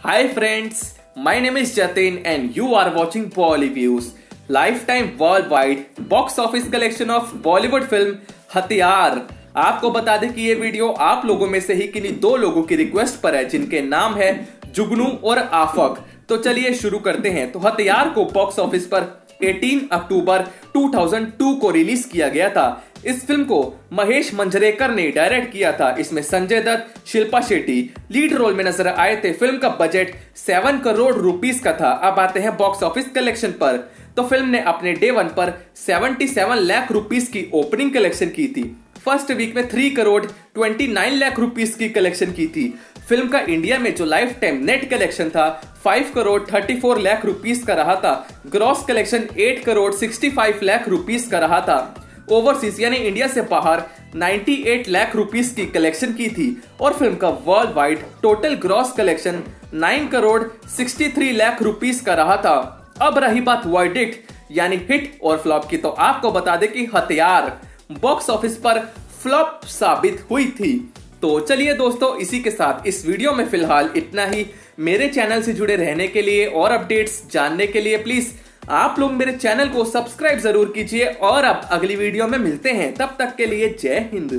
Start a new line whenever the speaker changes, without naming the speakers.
Hi friends, my name is Jatin and you are watching Bollyviews. Lifetime worldwide box office collection of Bollywood film हथियार आपको बता दें कि ये video आप लोगों में से ही किन्हीं दो लोगों की रिक्वेस्ट पर है जिनके नाम है जुगनू और आफक तो चलिए शुरू करते हैं तो हथियार को बॉक्स ऑफ़िस पर 18 अक्टूबर 2002 को रिलीज़ किया गया था इस फ़िल्म को महेश मंजरेकर ने डायरेक्ट किया था। इसमें संजय दत्त, शिल्पा शेट्टी लीड रोल में नज़र आए थे। फ़िल्म का बजट सेवन करोड़ रुपीस का था। अब आते हैं बॉक्स ऑफ़िस कलेक्शन पर। तो फ़िल्म ने अपने डे वन पर 77 लाख रुपीस की ओपनिंग कलेक्शन की थी। फ़र्स्ट वीक में थ्री करोड़ 29 लाख रुपीस की कलेक्शन की थी। फ़िल्म का इंडिया में जो लाइफ टाइम नेट कलेक्शन था 5 करोड़ 34 लाख रुपीस का रहा था। Gross collection 8 crore 65 lakh rupees का रहा था। ओवरसीज, यानी इंडिया से बाहर 98 लाख रुपीस की कलेक्शन की थी और फ़िल्म का worldwide total gross collection 9 crore 63 lakh rupees का रहा था। अब रही बात वर्डिक्ट यानी हिट और फ्लॉप की तो आपको बता दें कि हथियार बॉक्स ऑफ़िस पर फ्लॉप साबित हुई थी। तो चलिए दोस्तों, इसी के साथ इस वीडियो में फ़िलहाल इतना ही। मेरे चैनल से जुड़े रहने के लिए और अपडेट्स जानने के लिए प्लीज़ आप लोग मेरे चैनल को सब्सक्राइब ज़रूर कीजिए और अब अगली वीडियो में मिलते हैं। तब तक के लिए जय हिंद।